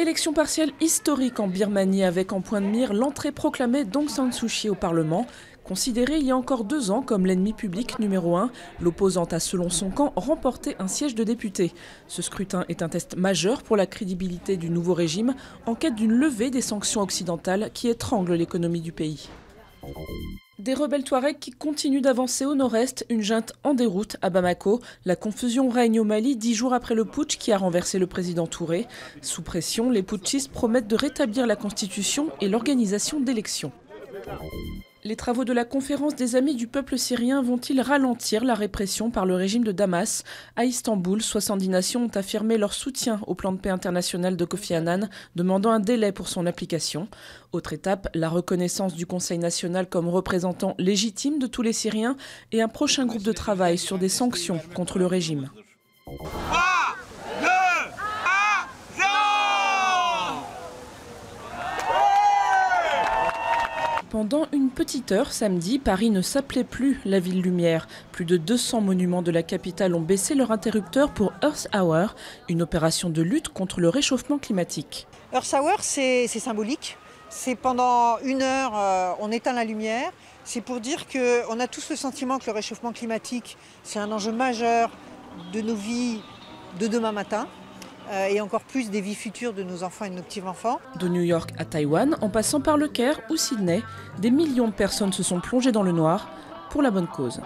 Élection partielle historique en Birmanie avec en point de mire l'entrée proclamée d'Aung San Suu Kyi au Parlement. Considérée il y a encore deux ans comme l'ennemi public numéro un, l'opposante a selon son camp remporté un siège de député. Ce scrutin est un test majeur pour la crédibilité du nouveau régime en quête d'une levée des sanctions occidentales qui étranglent l'économie du pays. Des rebelles Touaregs qui continuent d'avancer au nord-est, une junte en déroute à Bamako. La confusion règne au Mali dix jours après le putsch qui a renversé le président Touré. Sous pression, les putschistes promettent de rétablir la constitution et l'organisation d'élections. Les travaux de la conférence des amis du peuple syrien vont-ils ralentir la répression par le régime de Damas À Istanbul, 70 nations ont affirmé leur soutien au plan de paix international de Kofi Annan, demandant un délai pour son application. Autre étape, la reconnaissance du Conseil national comme représentant légitime de tous les Syriens et un prochain groupe de travail sur des sanctions contre le régime. Pendant une petite heure samedi, Paris ne s'appelait plus la ville lumière. Plus de 200 monuments de la capitale ont baissé leur interrupteur pour Earth Hour, une opération de lutte contre le réchauffement climatique. Earth Hour, c'est symbolique. C'est pendant une heure, euh, on éteint la lumière. C'est pour dire qu'on a tous le sentiment que le réchauffement climatique, c'est un enjeu majeur de nos vies de demain matin. Euh, et encore plus des vies futures de nos enfants et de nos petits-enfants. De New York à Taïwan, en passant par le Caire ou Sydney, des millions de personnes se sont plongées dans le noir pour la bonne cause.